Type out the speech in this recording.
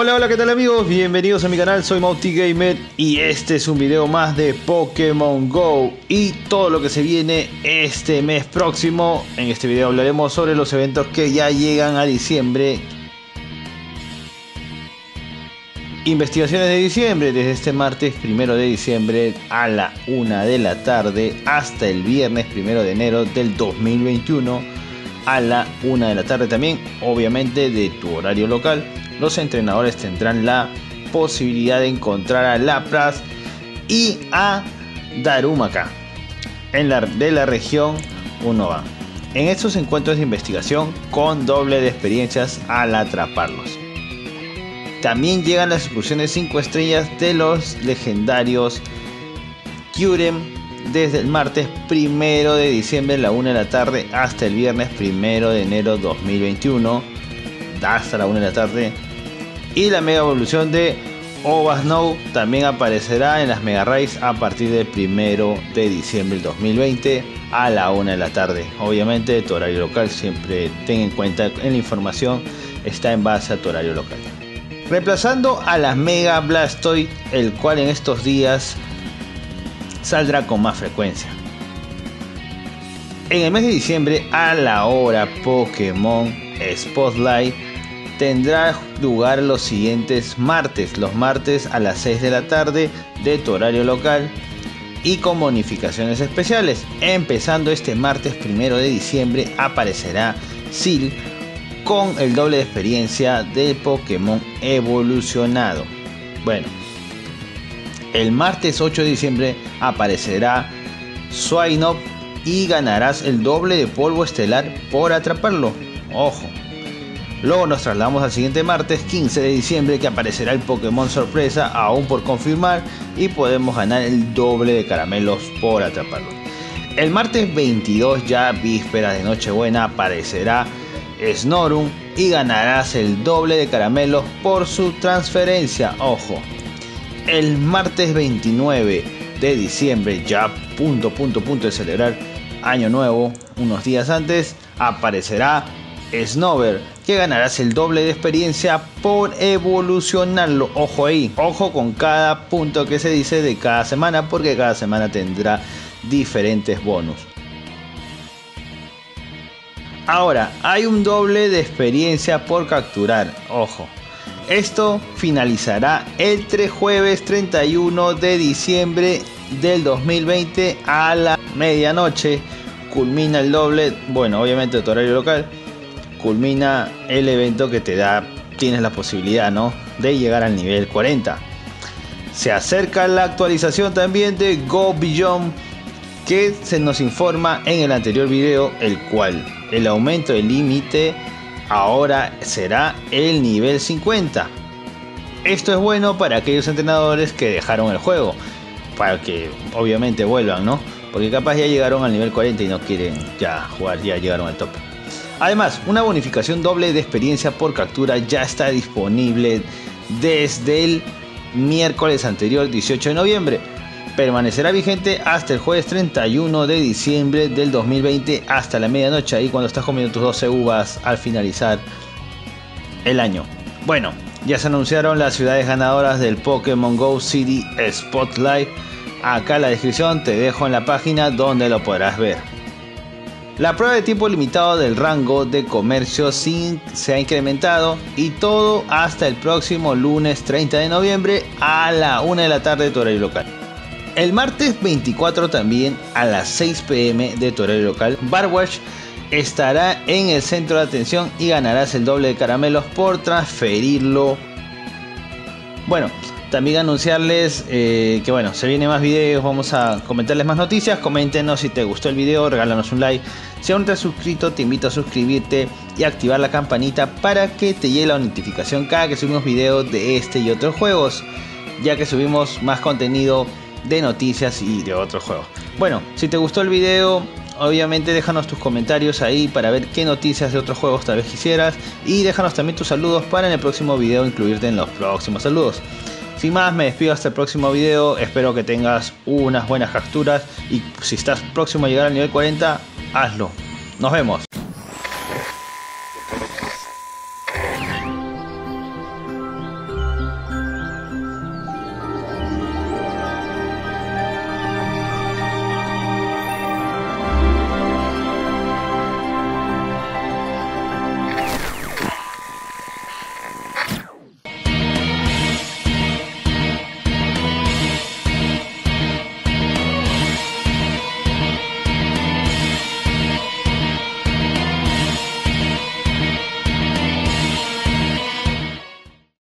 Hola, hola, ¿qué tal amigos? Bienvenidos a mi canal, soy Mauti Gamer y este es un video más de Pokémon GO y todo lo que se viene este mes próximo. En este video hablaremos sobre los eventos que ya llegan a diciembre. Investigaciones de diciembre, desde este martes primero de diciembre a la una de la tarde hasta el viernes primero de enero del 2021 a la una de la tarde también, obviamente de tu horario local los entrenadores tendrán la posibilidad de encontrar a Lapras y a Darumaka en la, de la región Unova. En estos encuentros de investigación con doble de experiencias al atraparlos. También llegan las excursiones 5 estrellas de los legendarios Kyurem desde el martes 1 de diciembre a la 1 de la tarde hasta el viernes 1 de enero 2021 hasta la 1 de la tarde y la mega evolución de Snow también aparecerá en las Mega Rays a partir del primero de diciembre del 2020 a la 1 de la tarde. Obviamente tu horario local siempre ten en cuenta en la información está en base a tu horario local. Reemplazando a las Mega Blastoise, el cual en estos días saldrá con más frecuencia. En el mes de diciembre a la hora Pokémon Spotlight tendrá lugar los siguientes martes, los martes a las 6 de la tarde de tu horario local y con bonificaciones especiales. Empezando este martes primero de diciembre aparecerá Sil con el doble de experiencia de Pokémon evolucionado. Bueno, el martes 8 de diciembre aparecerá Swinub y ganarás el doble de polvo estelar por atraparlo. Ojo, Luego nos trasladamos al siguiente martes 15 de diciembre que aparecerá el Pokémon sorpresa aún por confirmar y podemos ganar el doble de caramelos por atraparlo. El martes 22 ya víspera de Nochebuena aparecerá Snorum y ganarás el doble de caramelos por su transferencia. Ojo. El martes 29 de diciembre ya punto punto punto de celebrar año nuevo unos días antes aparecerá Snover, que ganarás el doble de experiencia por evolucionarlo. Ojo ahí, ojo con cada punto que se dice de cada semana, porque cada semana tendrá diferentes bonus. Ahora, hay un doble de experiencia por capturar. Ojo. Esto finalizará el 3 jueves 31 de diciembre del 2020 a la medianoche. Culmina el doble, bueno, obviamente tu horario local culmina el evento que te da, tienes la posibilidad, ¿no? De llegar al nivel 40. Se acerca la actualización también de Go Beyond que se nos informa en el anterior video, el cual el aumento del límite ahora será el nivel 50. Esto es bueno para aquellos entrenadores que dejaron el juego, para que obviamente vuelvan, ¿no? Porque capaz ya llegaron al nivel 40 y no quieren ya jugar, ya llegaron al tope. Además, una bonificación doble de experiencia por captura ya está disponible desde el miércoles anterior 18 de noviembre. Permanecerá vigente hasta el jueves 31 de diciembre del 2020 hasta la medianoche, ahí cuando estás comiendo tus 12 uvas al finalizar el año. Bueno, ya se anunciaron las ciudades ganadoras del Pokémon Go City Spotlight. Acá en la descripción te dejo en la página donde lo podrás ver. La prueba de tiempo limitado del rango de comercio sin se ha incrementado y todo hasta el próximo lunes 30 de noviembre a la 1 de la tarde de horario local. El martes 24 también a las 6 pm de horario local, Barwatch estará en el centro de atención y ganarás el doble de caramelos por transferirlo. Bueno, también anunciarles eh, que bueno, se vienen más videos, vamos a comentarles más noticias. Coméntenos si te gustó el video, regálanos un like. Si aún no te has suscrito, te invito a suscribirte y activar la campanita para que te llegue la notificación cada que subimos videos de este y otros juegos, ya que subimos más contenido de noticias y de otros juegos. Bueno, si te gustó el video, obviamente déjanos tus comentarios ahí para ver qué noticias de otros juegos tal vez quisieras y déjanos también tus saludos para en el próximo video incluirte en los próximos saludos. Sin más, me despido hasta el próximo video. Espero que tengas unas buenas capturas. Y si estás próximo a llegar al nivel 40, hazlo. Nos vemos.